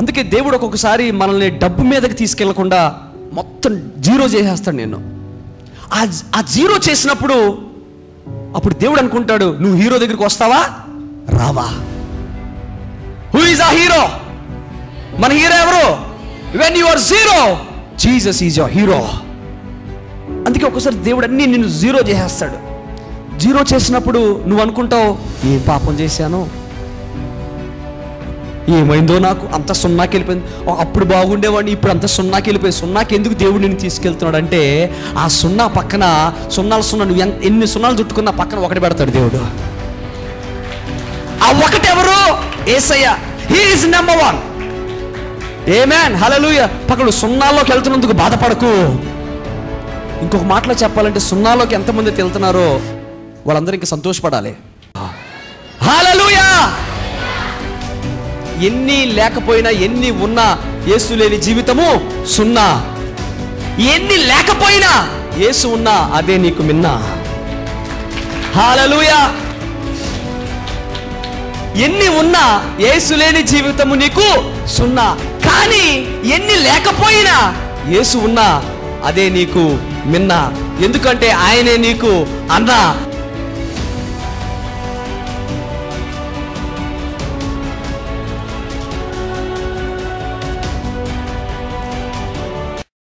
అందుకే దేవుడు ఒక్కొక్కసారి మనల్ని డబ్బు మీదకి తీసుకెళ్ళకుండా మొత్తం జీరో చేసేస్తాడు నేను ఆ ఆ జీరో చేసినప్పుడు అప్పుడు దేవుడు అనుకుంటాడు నువ్వు హీరో దగ్గరికి వస్తావా? రావా. హూ ఈజ్ ఆ హీరో మన హీరో ఎవరు? When you are zero Jesus is your hero అందుకే ఒకసారి దేవుడు అన్ని నిన్ను జీరో చేసేస్తాడు. జీరో చేసినప్పుడు నువ్వు అనుకుంటావు ఏం పాపం చేశాను? ఏమైందో నాకు అంత సున్నాకి వెళ్ళిపోయింది. అప్పుడు బాగుండేవాడిని ఇప్పుడు అంత సున్నాకి వెళ్ళిపోయి సున్నాకి ఎందుకు దేవుడు నిన్ను తీసుకెళ్తున్నాడు అంటే ఆ సున్నా పక్కన సున్నాలు సున్నా నువ్వు ఎన్ని సున్నాలు చుట్టుకున్నా పక్కన ఒకటి పెడతాడు దేవుడు. ఆ ఒకటెవరు Yesayya. He is number one a man hallelujah పక్కడు సున్నాల్లోకి వెళ్తున్నందుకు బాధపడకు. ఇంకొక మాటలో చెప్పాలంటే సున్నాలోకి ఎంతమంది వెళ్తున్నారో వాళ్ళందరూ ఇంకా సంతోషపడాలి. హల్లెలూయా ఎన్ని లేకపోయినా ఎన్ని ఉన్నా యేసు లేని జీవితము సున్నా. ఎన్ని లేకపోయినా యేసు ఉన్నా అదే నీకు మిన్నా. హాలలుయా ఎన్ని ఉన్నా యేసు లేని జీవితము నీకు సున్నా. కానీ ఎన్ని లేకపోయినా యేసు ఉన్నా అదే నీకు మిన్నా. ఎందుకంటే ఆయనే నీకు అన్నా.